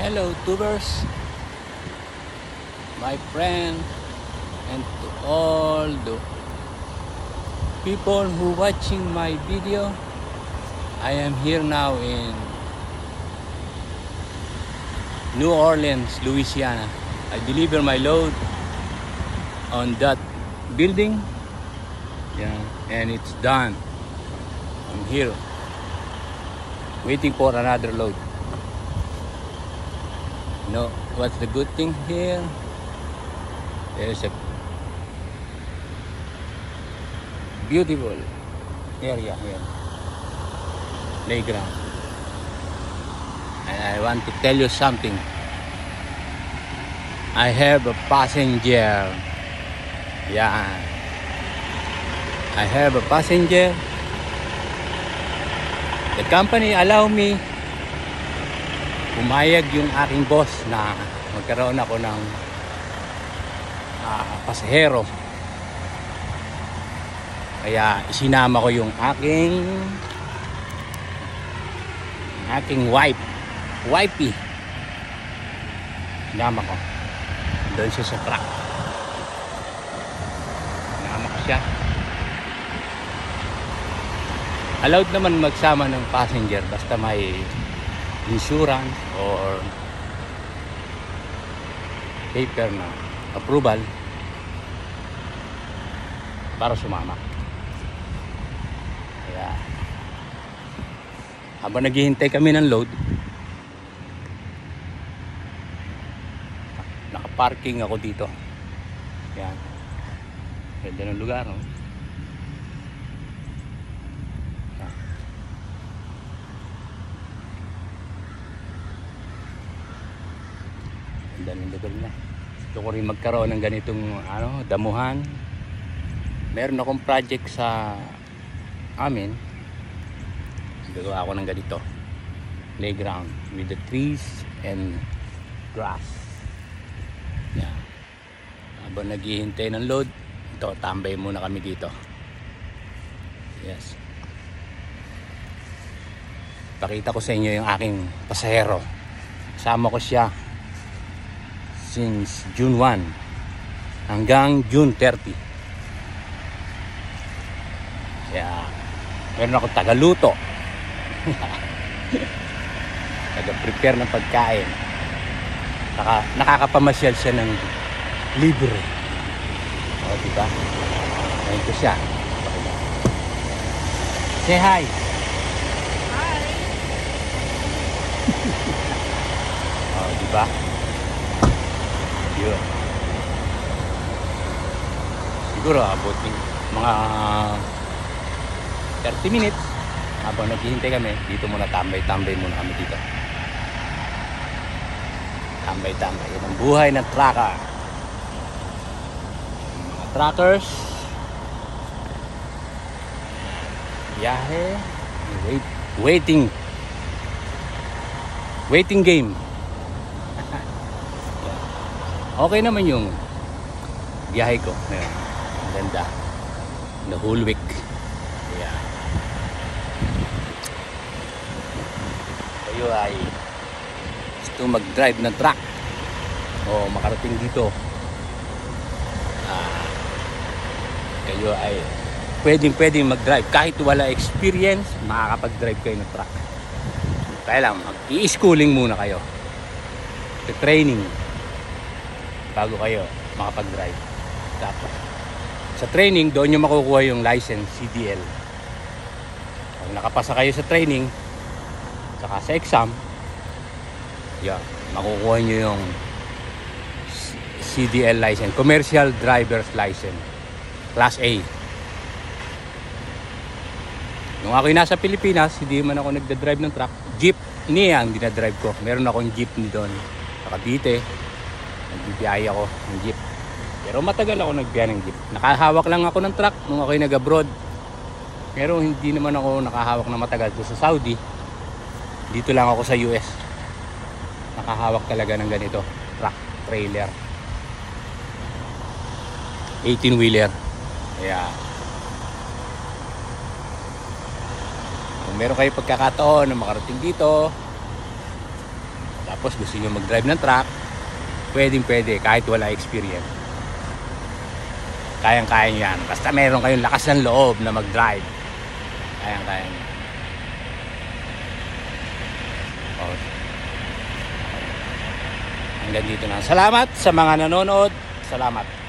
Hello tubers, my friend, and to all the people who watching my video. I am here now in New Orleans, Louisiana. I deliver my load on that building. Yeah, and it's done. I'm here waiting for another load. Know what's the good thing here? There's a beautiful area here. Playground. And I want to tell you something. I have a passenger. Yeah. I have a passenger. The company allow me pumayag yung aking boss na magkaroon ako ng ah, pasahero. Kaya isinama ko yung aking aking wife. Wifey. Sinama ko. Doon siya sa truck. Sinama ko siya. Allowed naman magsama ng passenger basta may insurance or paper na approval para sumama. Kaya habang naghihintay kami ng load nakaparking ako dito. Yan. Ganda ng lugar, no? Ganda ng lugar niya. Gusto ko rin magkaroon ng ganitong ano, damuhan. Meron akong project sa amin. Gagawa ako ng ganito. Playground with the trees and grass. Yeah. Habang naghihintay ng load, ito, tambay muna kami dito. Yes. Pakita ko sa inyo yung aking pasahero. Kasama ko siya since June 1 hanggang June 30. Kaya meron ako tagaluto. Taga-prepare ng pagkain. Naka, nakakapamasyal siya ng libre. O, di ba? Ngayon ko siya. Say hi. o, di ba? Yun. Siguro abutin mga 30 minutes habang naghihintay kami dito muna tambay-tambay muna kami dito. Tambay-tambay yun ang buhay ng trucker mga truckers biyahe. Wait, waiting. Waiting game okay naman yung biyahe ko. Ngayon ang ganda. The whole week. Yeah. kayo ay gusto mag-drive ng truck o makarating dito. Ah, kayo ay pwedeng pwedeng mag-drive. Kahit wala experience makakapag-drive kayo ng truck. Kaya lang mag i-schooling muna kayo. Training bago kayo makapag-drive. Dapat sa training doon nyo makukuha yung license CDL pag nakapasa kayo sa training saka sa exam yeah, makukuha nyo yung CDL license commercial driver's license class A. Nung ako'y nasa Pilipinas hindi man ako nagda-drive ng truck. Jeep ini ang dinadrive ko. Meron akong jeepney doon sa Cavite nagbibiyahe ako ng jeep. Pero matagal ako nagbiyahe ng jeep. Nakahawak lang ako ng truck nung ako'y nag-abroad. Pero hindi naman ako nakahawak na matagal doon sa Saudi. Dito lang ako sa US nakahawak talaga ng ganito truck, trailer. 18 wheeler kaya kung meron kayo pagkakataon na makarating dito tapos gusto nyo mag-drive ng truck, pwedeng pwede kahit wala experience. Kayang-kaya nyo yan. Basta meron kayong lakas ng loob na mag-drive. Kayang-kaya nyo. Oh. Hanggang dito na. Salamat sa mga nanonood. Salamat.